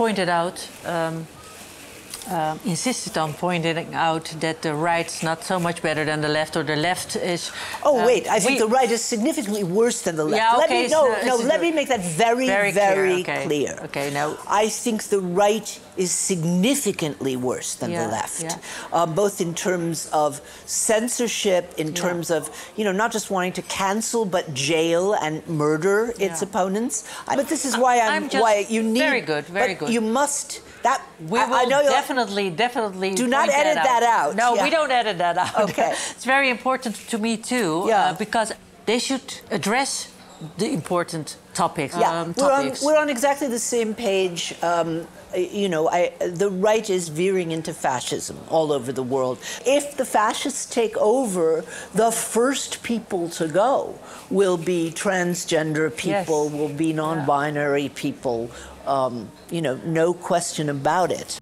pointed out. Um, uh, insisted on pointing out that the right's not so much better than the left, or the left is. Oh uh, wait, I think we- the right is significantly worse than the left. Yeah, let me no, so- no. Let me make that very, Very very, clear, okay. clear. Okay, now- I think the right is significantly worse than Yeah, the left, yeah. um, both in terms of censorship, in terms of you know not just wanting to cancel but jail and murder its opponents. But this is why I'm, I'm why you need very good, very but good. You must that We I, will I know definitely, definitely. Do not edit that out, No, yeah. we don't edit that out. Okay. it's very important to me too, Yeah. uh, because they should address the important topics. Yeah, um, we're, on, we're on exactly the same page. Um, you know, I, the right is veering into fascism all over the world. If the fascists take over, the first people to go will be transgender people, Yes. will be non binary people. Um, you know, no question about it.